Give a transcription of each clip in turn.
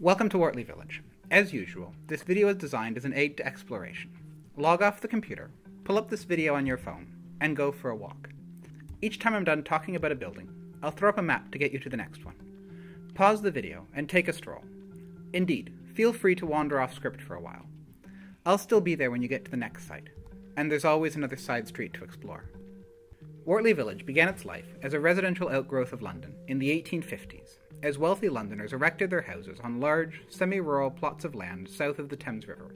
Welcome to Wortley Village. As usual, this video is designed as an aid to exploration. Log off the computer, pull up this video on your phone, and go for a walk. Each time I'm done talking about a building, I'll throw up a map to get you to the next one. Pause the video and take a stroll. Indeed, feel free to wander off script for a while. I'll still be there when you get to the next site, and there's always another side street to explore. Wortley Village began its life as a residential outgrowth of London in the 1850s, as wealthy Londoners erected their houses on large, semi rural plots of land south of the Thames River.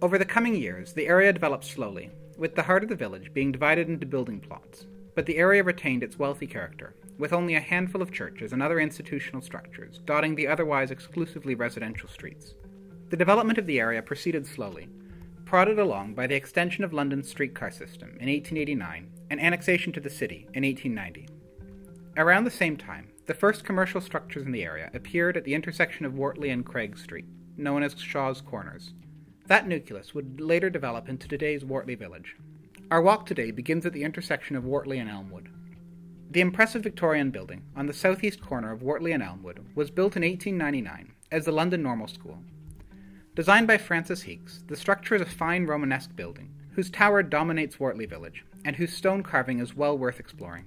Over the coming years, the area developed slowly, with the heart of the village being divided into building plots, but the area retained its wealthy character, with only a handful of churches and other institutional structures dotting the otherwise exclusively residential streets. The development of the area proceeded slowly, prodded along by the extension of London's streetcar system in 1889 and annexation to the city in 1890. Around the same time, the first commercial structures in the area appeared at the intersection of Wortley and Craig Street, known as Shaw's Corners. That nucleus would later develop into today's Wortley Village. Our walk today begins at the intersection of Wortley and Elmwood. The impressive Victorian building on the southeast corner of Wortley and Elmwood was built in 1899 as the London Normal School Designed by Francis Heakes, the structure is a fine Romanesque building, whose tower dominates Wortley Village, and whose stone carving is well worth exploring.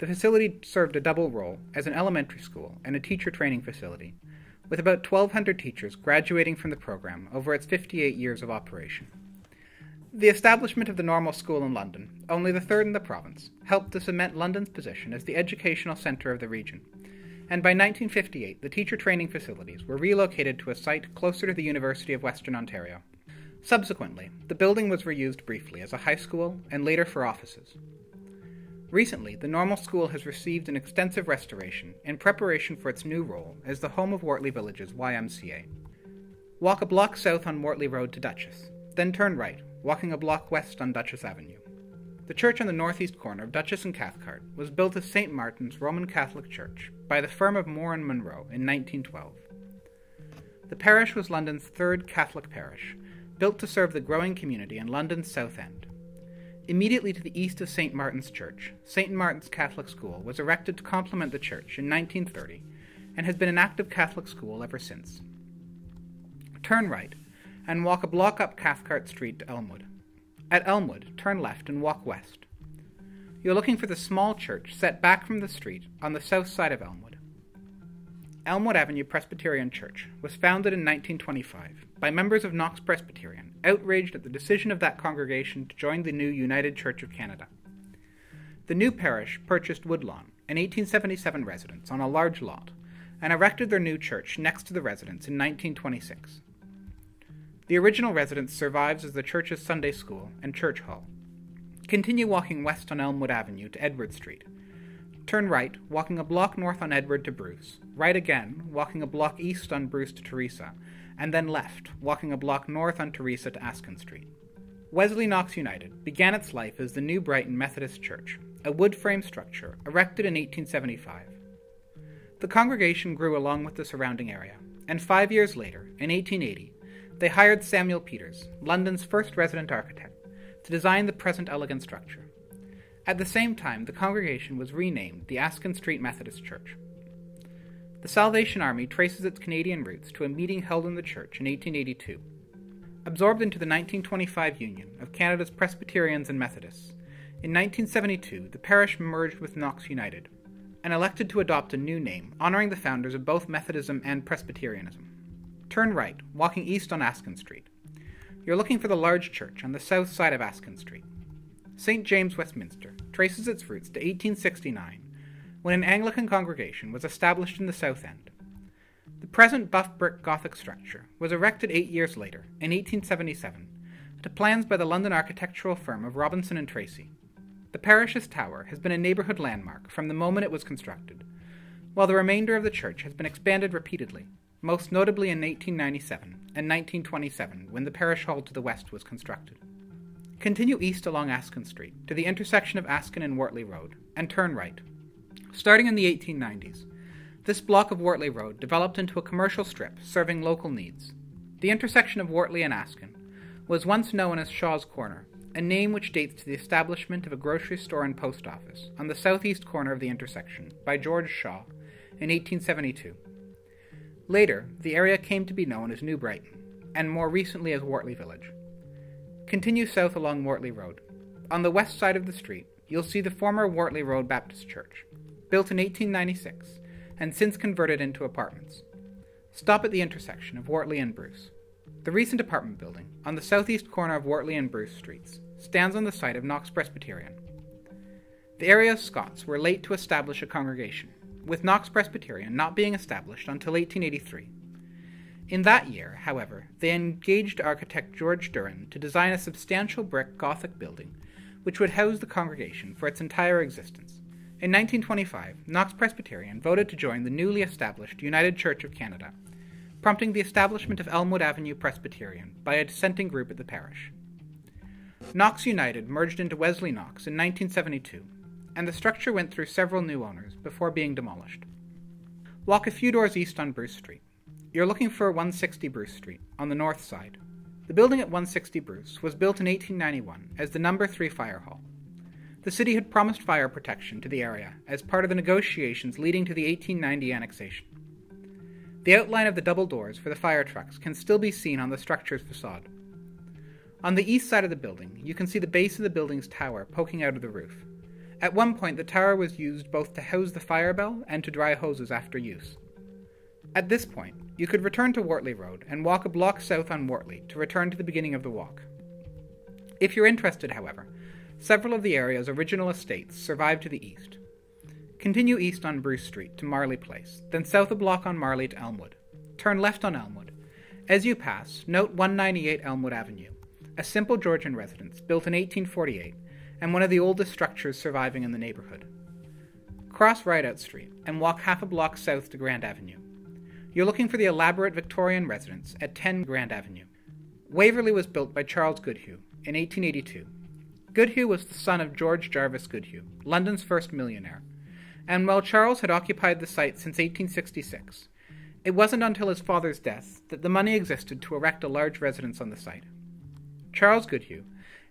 The facility served a double role as an elementary school and a teacher training facility, with about 1,200 teachers graduating from the program over its 58 years of operation. The establishment of the normal school in London, only the third in the province, helped to cement London's position as the educational centre of the region and by 1958 the teacher training facilities were relocated to a site closer to the University of Western Ontario. Subsequently, the building was reused briefly as a high school and later for offices. Recently, the normal school has received an extensive restoration in preparation for its new role as the home of Wortley Village's YMCA. Walk a block south on Wortley Road to Duchess, then turn right, walking a block west on Duchess Avenue. The church on the northeast corner of Duchess and Cathcart was built as St. Martin's Roman Catholic Church by the firm of Moore and Munro in 1912. The parish was London's third Catholic parish, built to serve the growing community in London's South End. Immediately to the east of St. Martin's Church, St. Martin's Catholic School was erected to complement the church in 1930 and has been an active Catholic school ever since. Turn right and walk a block up Cathcart Street to Elmwood. At Elmwood, turn left and walk west. You're looking for the small church set back from the street on the south side of Elmwood. Elmwood Avenue Presbyterian Church was founded in 1925 by members of Knox Presbyterian, outraged at the decision of that congregation to join the new United Church of Canada. The new parish purchased Woodlawn, an 1877 residence, on a large lot, and erected their new church next to the residence in 1926. The original residence survives as the church's Sunday school and church hall. Continue walking west on Elmwood Avenue to Edward Street. Turn right, walking a block north on Edward to Bruce. Right again, walking a block east on Bruce to Teresa. And then left, walking a block north on Teresa to Askin Street. Wesley Knox United began its life as the New Brighton Methodist Church, a wood frame structure erected in 1875. The congregation grew along with the surrounding area, and five years later, in 1880, they hired Samuel Peters, London's first resident architect, to design the present elegant structure. At the same time, the congregation was renamed the Askin Street Methodist Church. The Salvation Army traces its Canadian roots to a meeting held in the church in 1882. Absorbed into the 1925 Union of Canada's Presbyterians and Methodists, in 1972 the parish merged with Knox United and elected to adopt a new name honoring the founders of both Methodism and Presbyterianism. Turn right, walking east on Askin Street. You're looking for the large church on the south side of Askin Street. St. James Westminster traces its roots to 1869, when an Anglican congregation was established in the south end. The present buff brick Gothic structure was erected eight years later, in 1877, to plans by the London architectural firm of Robinson and Tracy. The parish's tower has been a neighbourhood landmark from the moment it was constructed, while the remainder of the church has been expanded repeatedly most notably in 1897 and 1927 when the parish hall to the west was constructed. Continue east along Askin Street to the intersection of Askin and Wortley Road and turn right. Starting in the 1890s, this block of Wortley Road developed into a commercial strip serving local needs. The intersection of Wortley and Askin was once known as Shaw's Corner, a name which dates to the establishment of a grocery store and post office on the southeast corner of the intersection by George Shaw in 1872. Later, the area came to be known as New Brighton, and more recently as Wortley Village. Continue south along Wortley Road. On the west side of the street, you'll see the former Wortley Road Baptist Church, built in 1896 and since converted into apartments. Stop at the intersection of Wortley and Bruce. The recent apartment building, on the southeast corner of Wortley and Bruce Streets, stands on the site of Knox Presbyterian. The area's Scots were late to establish a congregation, with Knox Presbyterian not being established until 1883. In that year, however, they engaged architect George Durand to design a substantial brick Gothic building which would house the congregation for its entire existence. In 1925, Knox Presbyterian voted to join the newly established United Church of Canada, prompting the establishment of Elmwood Avenue Presbyterian by a dissenting group at the parish. Knox United merged into Wesley Knox in 1972, and the structure went through several new owners before being demolished. Walk a few doors east on Bruce Street. You're looking for 160 Bruce Street, on the north side. The building at 160 Bruce was built in 1891 as the number 3 fire hall. The city had promised fire protection to the area as part of the negotiations leading to the 1890 annexation. The outline of the double doors for the fire trucks can still be seen on the structure's facade. On the east side of the building, you can see the base of the building's tower poking out of the roof. At one point, the tower was used both to house the fire bell and to dry hoses after use. At this point, you could return to Wortley Road and walk a block south on Wortley to return to the beginning of the walk. If you're interested, however, several of the area's original estates survive to the east. Continue east on Bruce Street to Marley Place, then south a block on Marley to Elmwood. Turn left on Elmwood. As you pass, note 198 Elmwood Avenue, a simple Georgian residence built in 1848 and one of the oldest structures surviving in the neighborhood. Cross Ridout Street and walk half a block south to Grand Avenue. You're looking for the elaborate Victorian residence at 10 Grand Avenue. Waverley was built by Charles Goodhue in 1882. Goodhue was the son of George Jarvis Goodhue, London's first millionaire, and while Charles had occupied the site since 1866, it wasn't until his father's death that the money existed to erect a large residence on the site. Charles Goodhue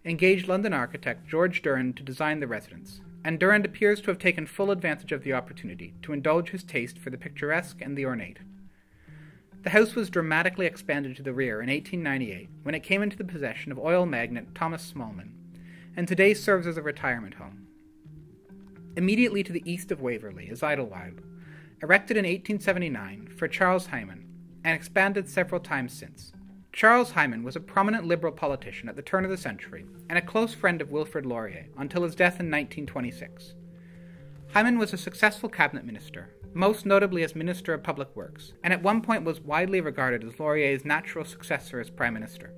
engaged London architect George Durand to design the residence, and Durand appears to have taken full advantage of the opportunity to indulge his taste for the picturesque and the ornate. The house was dramatically expanded to the rear in 1898 when it came into the possession of oil magnate Thomas Smallman, and today serves as a retirement home. Immediately to the east of Waverley is Idlewild, erected in 1879 for Charles Hyman and expanded several times since. Charles Hyman was a prominent Liberal politician at the turn of the century and a close friend of Wilfrid Laurier until his death in 1926. Hyman was a successful cabinet minister most notably as Minister of Public Works, and at one point was widely regarded as Laurier's natural successor as Prime Minister.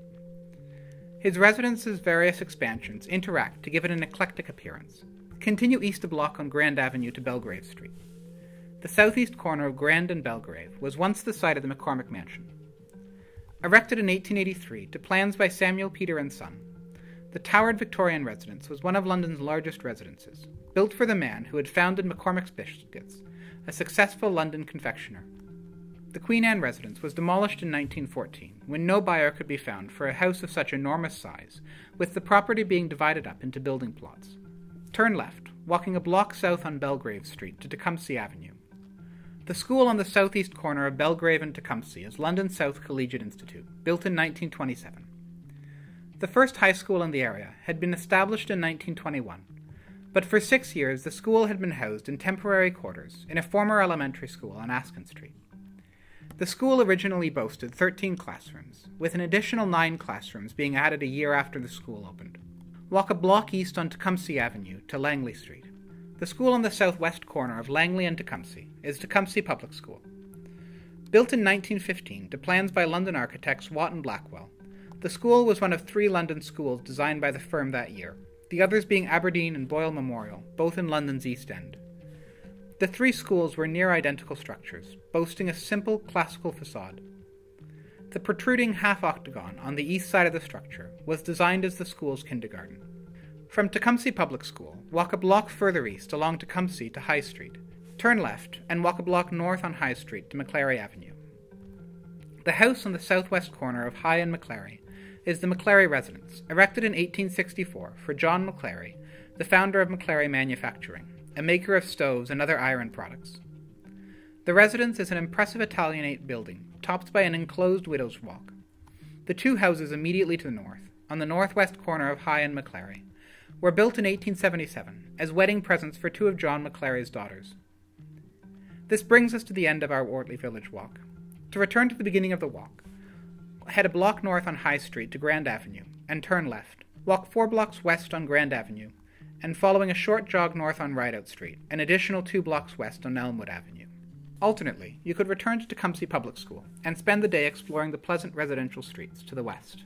His residence's various expansions interact to give it an eclectic appearance. Continue east a block on Grand Avenue to Belgrave Street. The southeast corner of Grand and Belgrave was once the site of the McCormick Mansion. Erected in 1883 to plans by Samuel Peter and Son, the towered Victorian residence was one of London's largest residences, built for the man who had founded McCormick's Biscuits a successful London confectioner. The Queen Anne residence was demolished in 1914 when no buyer could be found for a house of such enormous size, with the property being divided up into building plots. Turn left, walking a block south on Belgrave Street to Tecumseh Avenue. The school on the southeast corner of Belgrave and Tecumseh is London South Collegiate Institute, built in 1927. The first high school in the area had been established in 1921 but for six years the school had been housed in temporary quarters in a former elementary school on Askin Street. The school originally boasted 13 classrooms, with an additional nine classrooms being added a year after the school opened. Walk a block east on Tecumseh Avenue to Langley Street. The school on the southwest corner of Langley and Tecumseh is Tecumseh Public School. Built in 1915 to plans by London architects Watt and Blackwell, the school was one of three London schools designed by the firm that year, the others being Aberdeen and Boyle Memorial, both in London's East End. The three schools were near identical structures, boasting a simple classical facade. The protruding half octagon on the east side of the structure was designed as the school's kindergarten. From Tecumseh Public School, walk a block further east along Tecumseh to High Street. Turn left and walk a block north on High Street to McClary Avenue. The house on the southwest corner of High and McClary is the McClary Residence, erected in 1864 for John McClary, the founder of McClary Manufacturing, a maker of stoves and other iron products. The residence is an impressive Italianate building, topped by an enclosed widow's walk. The two houses immediately to the north, on the northwest corner of High and McClary, were built in 1877 as wedding presents for two of John McClary's daughters. This brings us to the end of our Wortley Village walk. To return to the beginning of the walk, head a block north on High Street to Grand Avenue and turn left. Walk four blocks west on Grand Avenue, and following a short jog north on Ridout Street, an additional two blocks west on Elmwood Avenue. Alternately, you could return to Tecumseh Public School and spend the day exploring the pleasant residential streets to the west.